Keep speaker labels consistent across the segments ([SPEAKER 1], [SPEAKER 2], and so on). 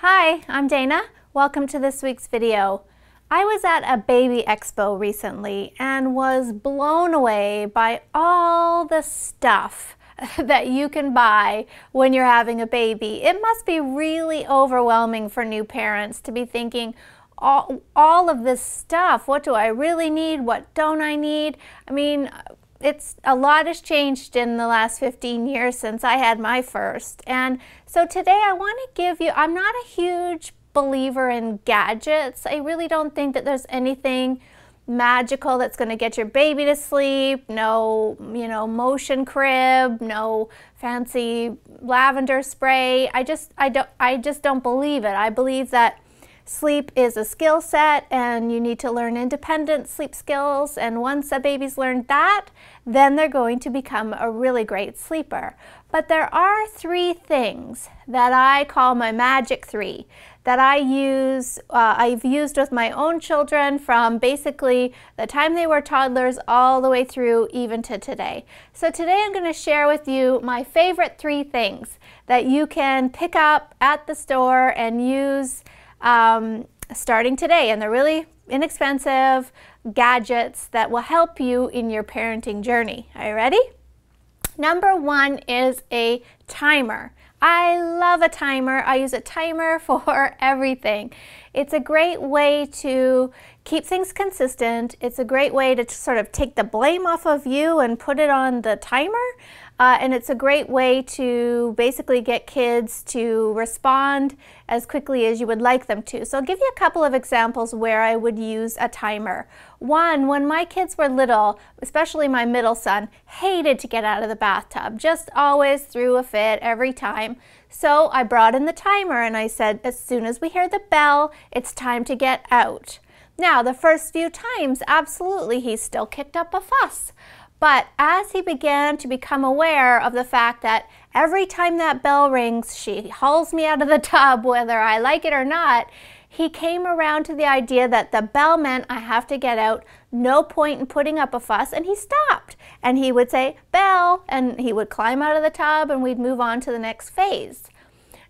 [SPEAKER 1] Hi, I'm Dana. Welcome to this week's video. I was at a baby expo recently and was blown away by all the stuff that you can buy when you're having a baby. It must be really overwhelming for new parents to be thinking, all, all of this stuff, what do I really need? What don't I need? I mean, it's a lot has changed in the last 15 years since I had my first. And so today I want to give you, I'm not a huge believer in gadgets. I really don't think that there's anything magical that's going to get your baby to sleep. No, you know, motion crib, no fancy lavender spray. I just I don't I just don't believe it. I believe that Sleep is a skill set and you need to learn independent sleep skills. And once a baby's learned that, then they're going to become a really great sleeper. But there are three things that I call my magic three that I use, uh, I've used with my own children from basically the time they were toddlers all the way through even to today. So today I'm going to share with you my favorite three things that you can pick up at the store and use um, starting today. And they're really inexpensive gadgets that will help you in your parenting journey. Are you ready? Number one is a timer. I love a timer. I use a timer for everything. It's a great way to keep things consistent. It's a great way to sort of take the blame off of you and put it on the timer. Uh, and it's a great way to basically get kids to respond as quickly as you would like them to. So I'll give you a couple of examples where I would use a timer. One, when my kids were little, especially my middle son, hated to get out of the bathtub, just always threw a fit every time. So I brought in the timer and I said, as soon as we hear the bell, it's time to get out. Now, the first few times, absolutely, he still kicked up a fuss. But as he began to become aware of the fact that every time that bell rings, she hauls me out of the tub, whether I like it or not, he came around to the idea that the bell meant I have to get out, no point in putting up a fuss, and he stopped. And he would say, bell, and he would climb out of the tub and we'd move on to the next phase.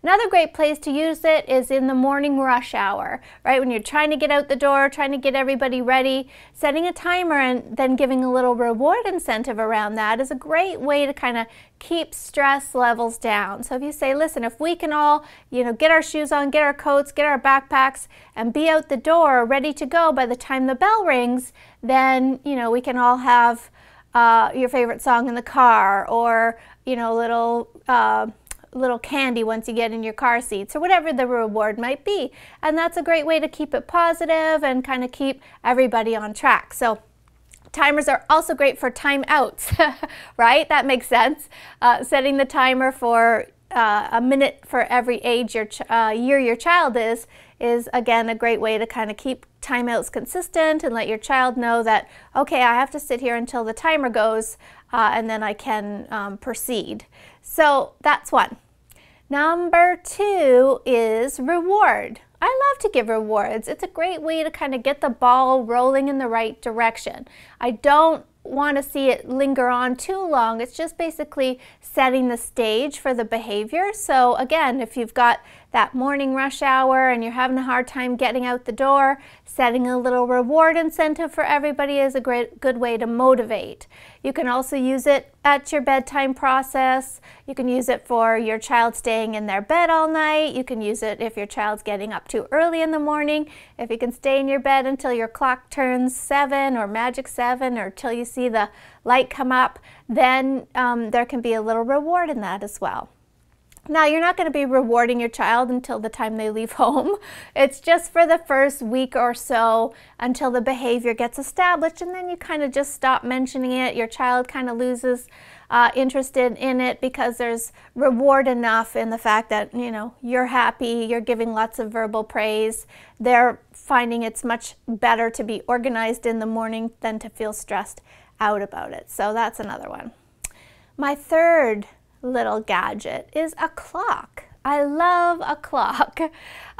[SPEAKER 1] Another great place to use it is in the morning rush hour, right? When you're trying to get out the door, trying to get everybody ready, setting a timer and then giving a little reward incentive around that is a great way to kind of keep stress levels down. So if you say, listen, if we can all, you know, get our shoes on, get our coats, get our backpacks, and be out the door ready to go by the time the bell rings, then, you know, we can all have uh, your favorite song in the car or, you know, a little uh, little candy once you get in your car seats or whatever the reward might be. And that's a great way to keep it positive and kind of keep everybody on track. So timers are also great for timeouts, right? That makes sense. Uh, setting the timer for uh, a minute for every age your uh, year your child is is again a great way to kind of keep timeouts consistent and let your child know that okay I have to sit here until the timer goes uh, and then I can um, proceed. So that's one. Number two is reward. I love to give rewards. It's a great way to kind of get the ball rolling in the right direction. I don't want to see it linger on too long. It's just basically setting the stage for the behavior. So again, if you've got that morning rush hour and you're having a hard time getting out the door, setting a little reward incentive for everybody is a great good way to motivate. You can also use it at your bedtime process. You can use it for your child staying in their bed all night. You can use it if your child's getting up too early in the morning. If you can stay in your bed until your clock turns seven or magic seven or till you see the light come up, then um, there can be a little reward in that as well. Now, you're not going to be rewarding your child until the time they leave home. It's just for the first week or so until the behavior gets established, and then you kind of just stop mentioning it. Your child kind of loses uh, interest in it because there's reward enough in the fact that, you know, you're happy, you're giving lots of verbal praise. They're finding it's much better to be organized in the morning than to feel stressed out about it. So that's another one. My third little gadget is a clock. I love a clock.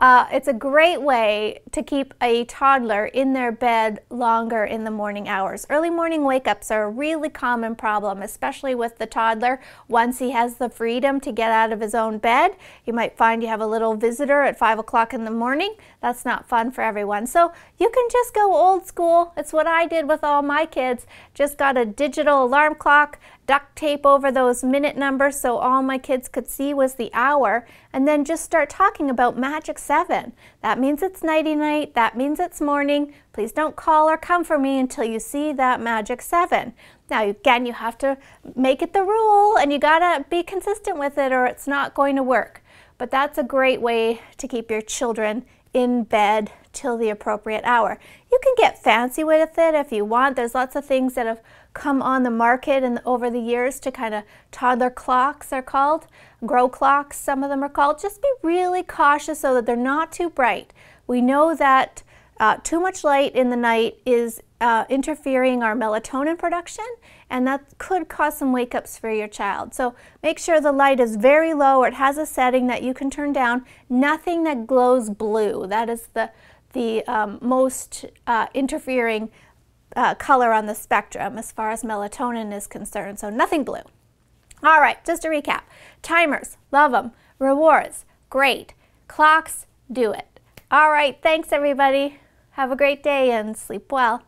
[SPEAKER 1] Uh, it's a great way to keep a toddler in their bed longer in the morning hours. Early morning wake ups are a really common problem, especially with the toddler. Once he has the freedom to get out of his own bed, you might find you have a little visitor at 5 o'clock in the morning. That's not fun for everyone. So you can just go old school. It's what I did with all my kids. Just got a digital alarm clock, duct tape over those minute numbers so all my kids could see was the hour, and then just start talking about Magic 7. That means it's nighty night, that means it's morning. Please don't call or come for me until you see that Magic 7. Now, again, you have to make it the rule and you gotta be consistent with it or it's not going to work. But that's a great way to keep your children in bed till the appropriate hour. You can get fancy with it if you want. There's lots of things that have come on the market and over the years to kind of toddler clocks are called, grow clocks some of them are called. Just be really cautious so that they're not too bright. We know that uh, too much light in the night is uh, interfering our melatonin production and that could cause some wake ups for your child. So make sure the light is very low or it has a setting that you can turn down. Nothing that glows blue. That is the, the um, most uh, interfering uh, color on the spectrum as far as melatonin is concerned. So nothing blue. All right, just to recap. Timers, love them. Rewards, great. Clocks, do it. All right, thanks everybody. Have a great day and sleep well.